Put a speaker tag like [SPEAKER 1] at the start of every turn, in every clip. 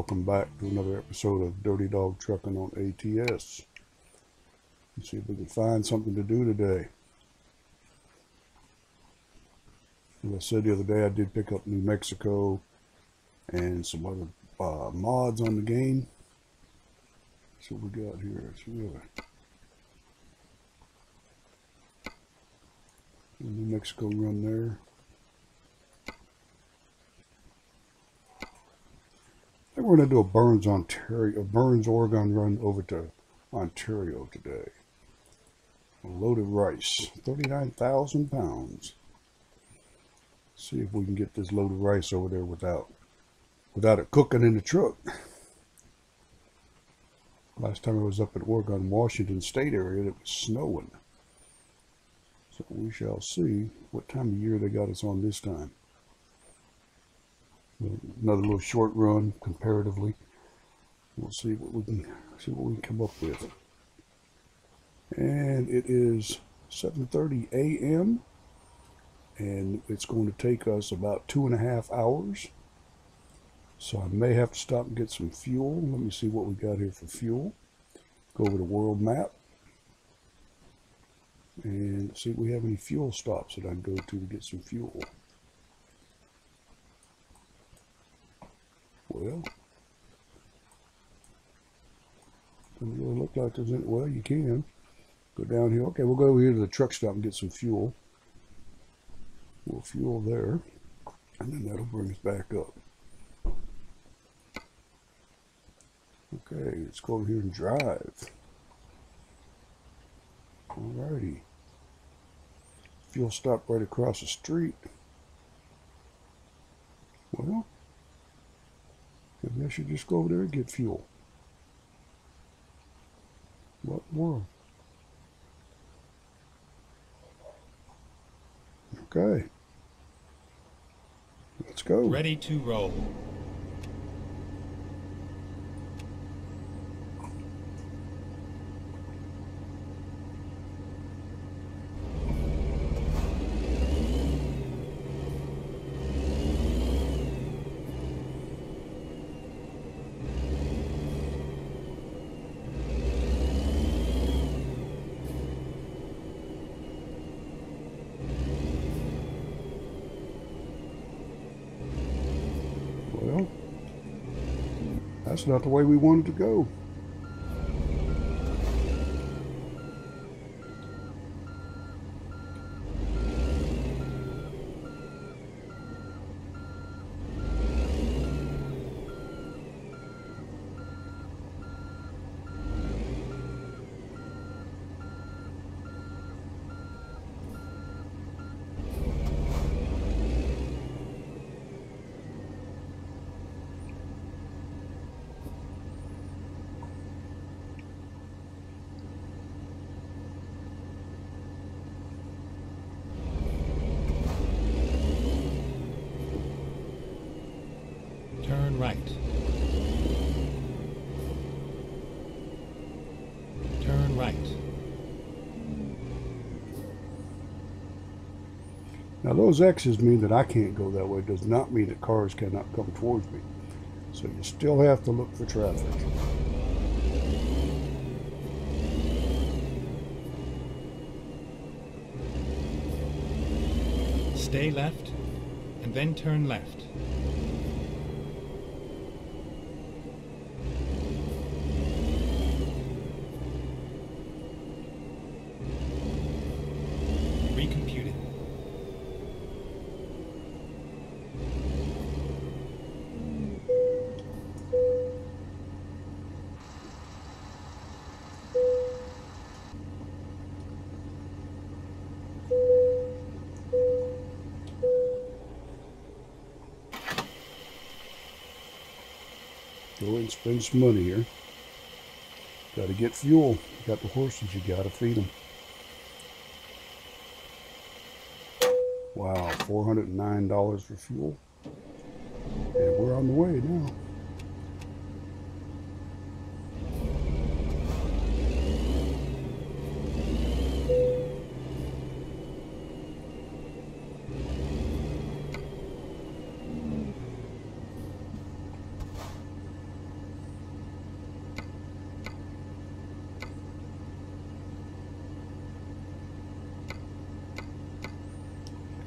[SPEAKER 1] welcome back to another episode of Dirty Dog Trucking on ATS. Let's see if we can find something to do today. As I said the other day, I did pick up New Mexico and some other uh, mods on the game. What we got here. It's really New Mexico run there. We're going to do a Burns, Ontario, a Burns, Oregon run over to Ontario today. A loaded rice, 39,000 pounds. See if we can get this loaded rice over there without without it cooking in the truck. Last time I was up at Oregon, Washington State area, it was snowing. So we shall see what time of year they got us on this time. Another little short run comparatively. We'll see what we can see what we can come up with. And it is 7:30 a.m. and it's going to take us about two and a half hours. So I may have to stop and get some fuel. Let me see what we got here for fuel. Go over to world map and see if we have any fuel stops that I can go to to get some fuel. Well, doesn't really look like there's any, well, you can. Go down here. Okay, we'll go over here to the truck stop and get some fuel. We'll fuel there, and then that'll bring us back up. Okay, let's go over here and drive. Alrighty. Fuel stop right across the street. Well, maybe I should just go over there and get fuel. What world? Okay. Let's go.
[SPEAKER 2] Ready to roll.
[SPEAKER 1] Well, that's not the way we wanted to go.
[SPEAKER 2] Turn right. Turn right.
[SPEAKER 1] Now those X's mean that I can't go that way. It Does not mean that cars cannot come towards me. So you still have to look for traffic.
[SPEAKER 2] Stay left and then turn left. Recomputed.
[SPEAKER 1] Go ahead and spend some money here. Got to get fuel. Got the horses, you got to feed them. Wow, $409 for fuel. And we're on the way now.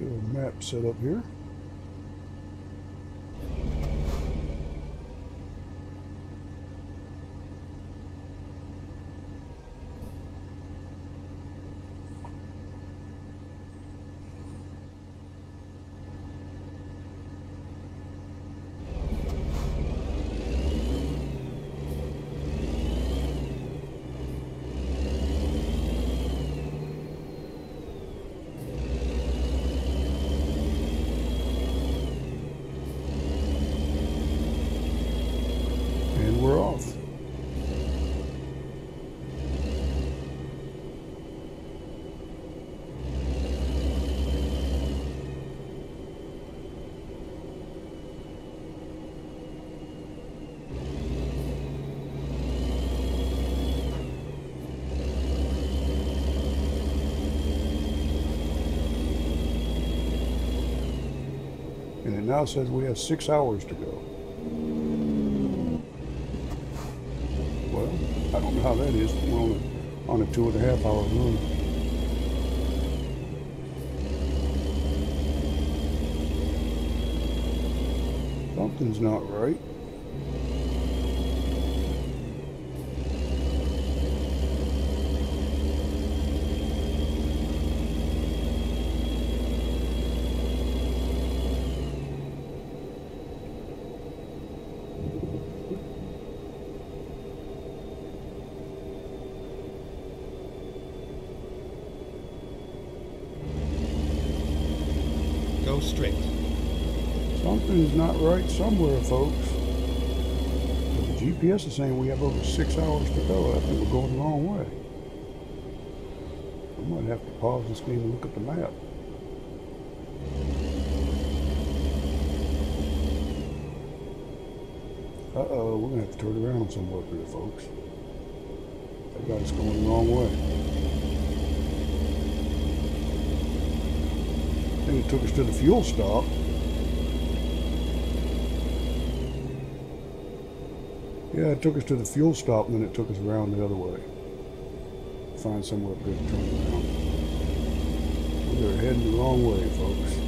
[SPEAKER 1] Get a map set up here. And we're off. And it now says we have six hours to go. Well, I don't know how that is. We're on a, on a two and a half hour run. Something's not right.
[SPEAKER 2] Straight.
[SPEAKER 1] Something's not right somewhere, folks. The GPS is saying we have over six hours to go. I think we're going the wrong way. I might have to pause this game and look at the map. Uh-oh, we're going to have to turn around somewhere here, folks. That got us going the wrong way. Think it took us to the fuel stop. Yeah, it took us to the fuel stop and then it took us around the other way. Find somewhere there to turn around. We're heading the wrong way, folks.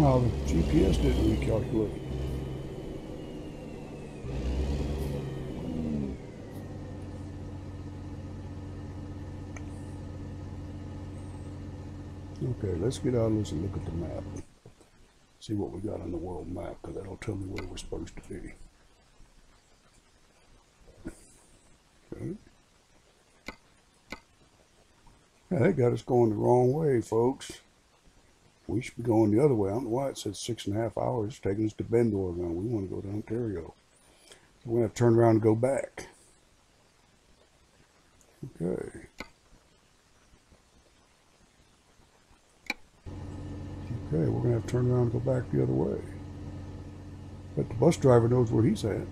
[SPEAKER 1] Somehow the GPS didn't recalculate. Okay, let's get out of this and look at the map. See what we got on the world map, because that'll tell me where we're supposed to be. Okay. Yeah, that got us going the wrong way, folks. We should be going the other way. I don't know why it says six and a half hours, taking us to Bend, Oregon. We want to go to Ontario. So to have to turn around and go back. Okay. Okay, we're going to have to turn around and go back the other way. But the bus driver knows where he's at.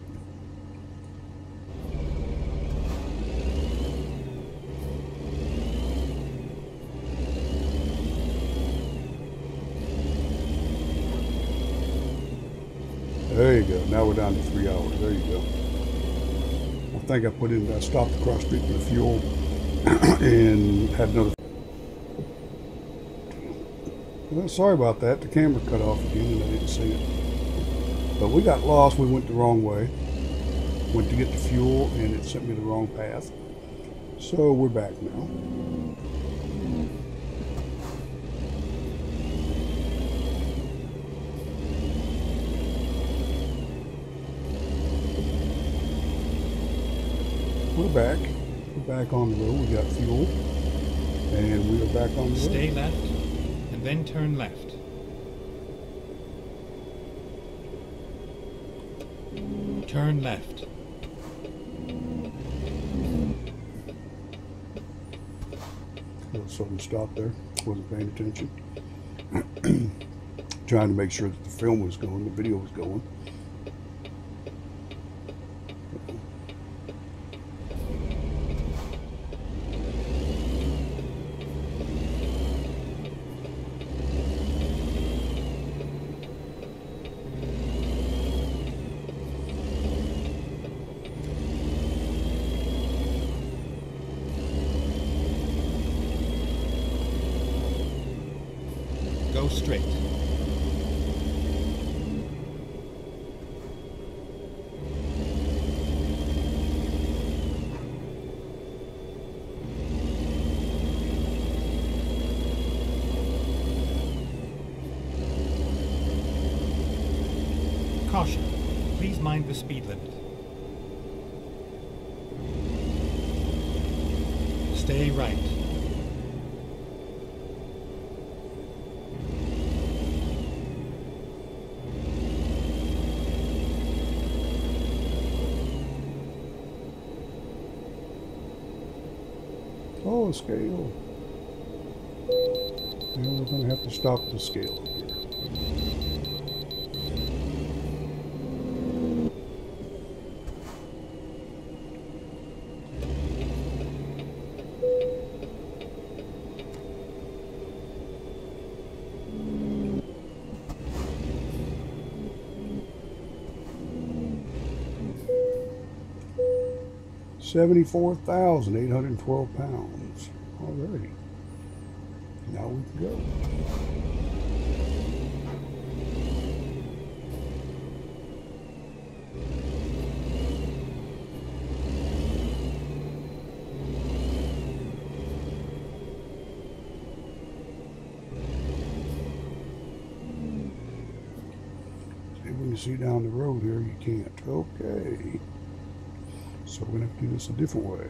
[SPEAKER 1] There you go. Now we're down to three hours. There you go. I think I put in, I stopped across the street for the fuel and had another. Well, sorry about that. The camera cut off again and I didn't see it. But we got lost. We went the wrong way. Went to get the fuel and it sent me the wrong path. So we're back now. We're back. We're back on the road. We got fuel. And we are back on the road.
[SPEAKER 2] Stay left, and then turn left. Turn left.
[SPEAKER 1] Little sudden stop there. Wasn't paying attention. Trying to make sure that the film was going, the video was going.
[SPEAKER 2] Straight. Caution. Please mind the speed limit. Stay right.
[SPEAKER 1] Oh, scale. Yeah, we're going to have to stop the scale 74,812 pounds. already. Now we can go. See, when see down the road here, you can't. Okay. So we're going to do this a different way.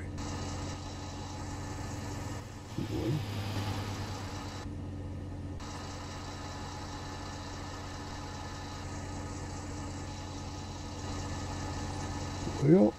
[SPEAKER 1] Anyway. Well,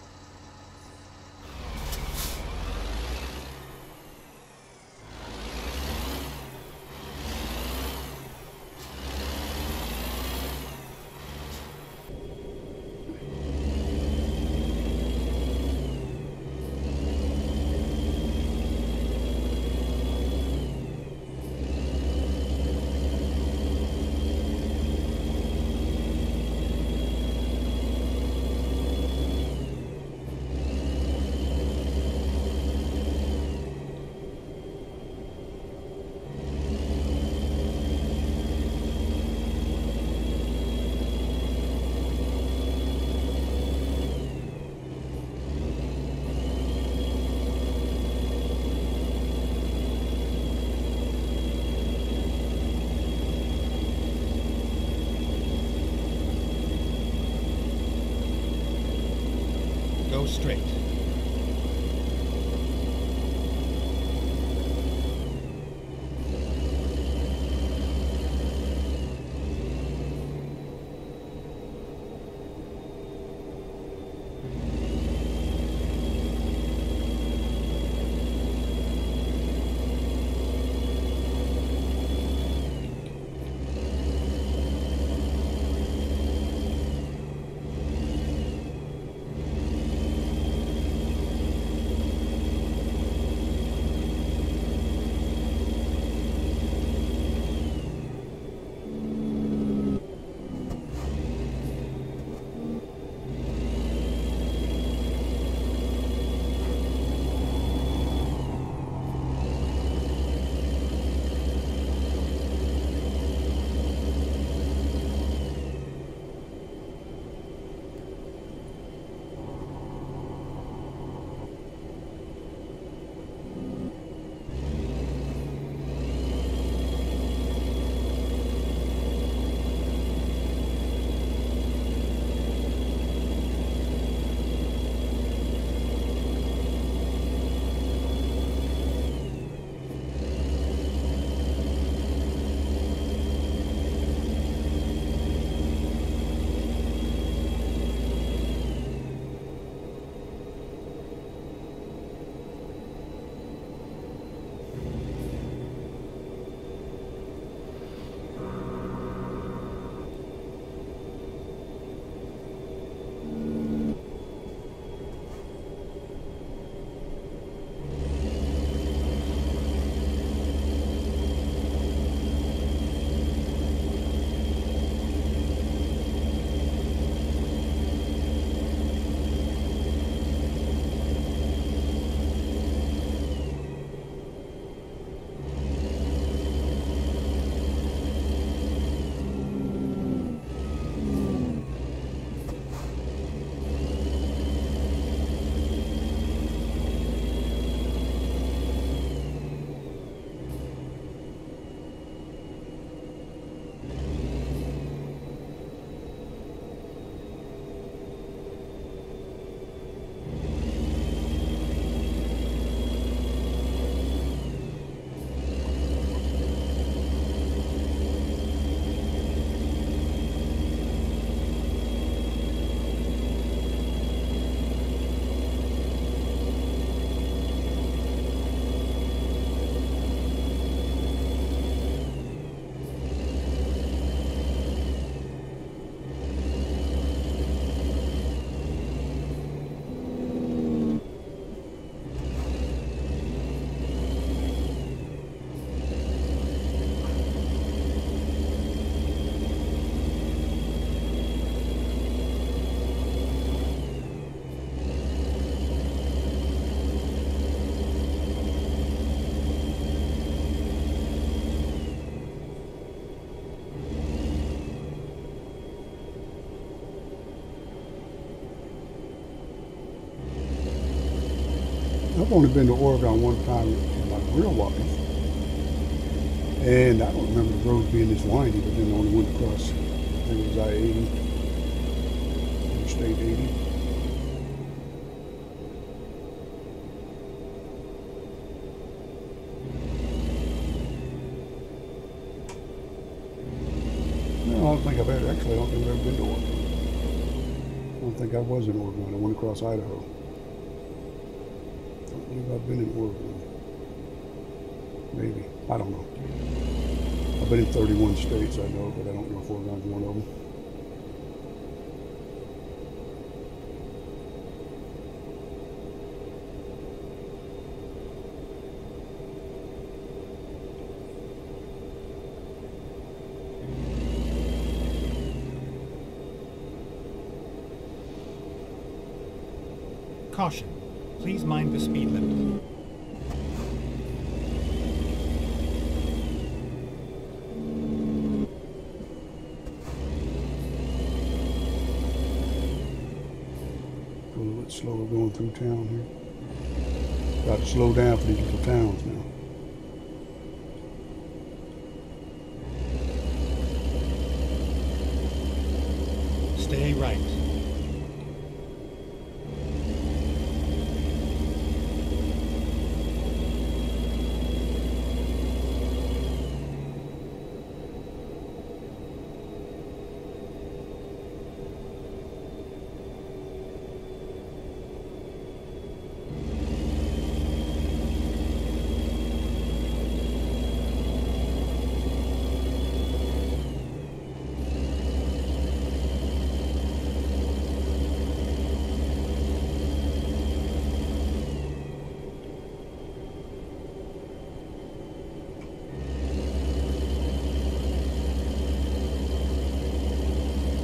[SPEAKER 2] Go straight.
[SPEAKER 1] I've only been to Oregon one time in my real life. And I don't remember the road being this windy, but then I only went across, I think it was I-80, Interstate 80. No, I don't think I've ever, actually, I don't think I've ever been to Oregon. I don't think I was in Oregon. I went across Idaho. I've been in Oregon. Maybe. I don't know. I've been in 31 states, I know, but I don't know if Oregon's one of them.
[SPEAKER 2] Caution. Please mind the speed limit.
[SPEAKER 1] A little bit slower going through town here. Got to slow down for these little towns now.
[SPEAKER 2] Stay right.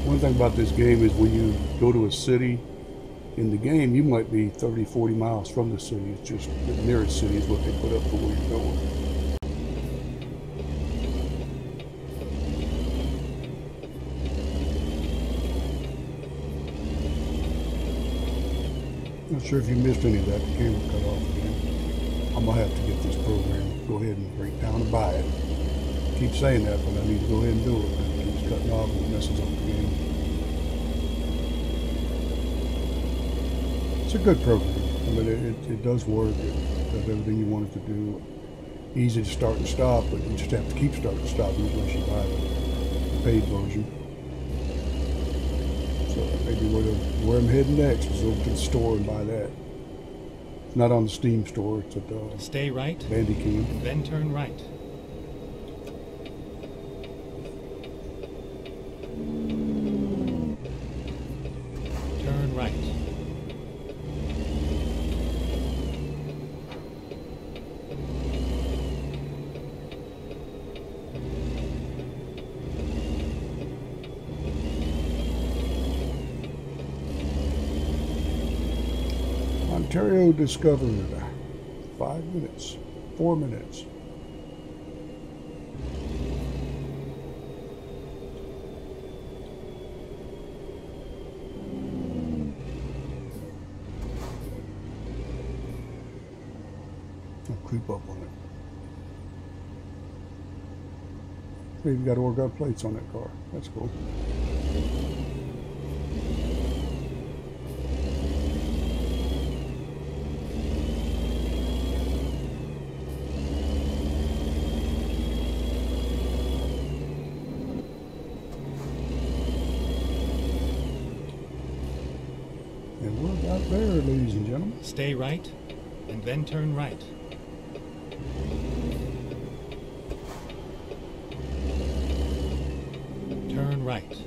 [SPEAKER 1] One thing about this game is when you go to a city in the game, you might be 30, 40 miles from the city. It's just the nearest city is what they put up for where you're going. Not sure if you missed any of that. The camera cut off again. I'm gonna have to get this program. Go ahead and break down and buy it. Keep saying that, but I need to go ahead and do it. It keeps cutting off and messes up the game. A good program. I mean, it, it, it does work. It does everything you want it to do. Easy to start and stop, but you just have to keep starting and stopping unless you buy the, the paid version. So maybe where, the, where I'm heading next is over to the store and buy that. It's not on the Steam store. It's at uh,
[SPEAKER 2] Stay right,
[SPEAKER 1] Bandicam.
[SPEAKER 2] and then turn right. Turn right.
[SPEAKER 1] Ontario discovered. Five minutes. Four minutes. I'll creep up on it. They even got Oregon plates on that car. That's cool. And we're about there, ladies and gentlemen.
[SPEAKER 2] Stay right, and then turn right. Turn right.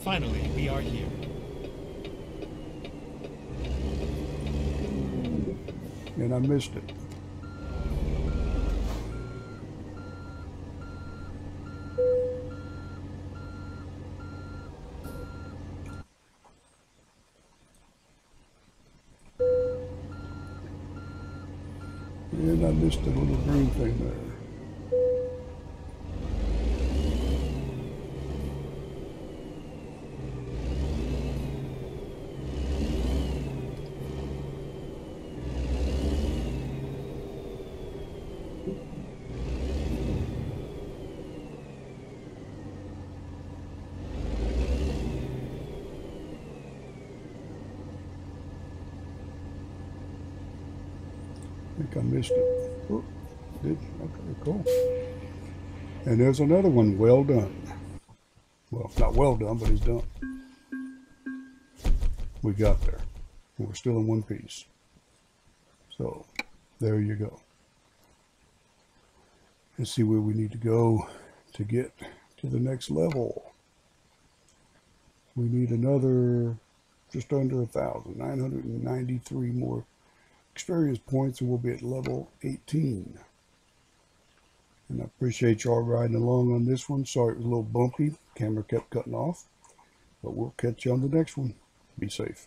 [SPEAKER 2] Finally, we are here.
[SPEAKER 1] And I missed it. And I missed the little green thing there. Missed it. Did okay, cool. And there's another one. Well done. Well, not well done, but he's done. We got there. We're still in one piece. So there you go. Let's see where we need to go to get to the next level. We need another just under a thousand, nine hundred and ninety-three more experience points, and we'll be at level 18. And I appreciate y'all riding along on this one. Sorry it was a little bumpy. Camera kept cutting off. But we'll catch you on the next one. Be safe.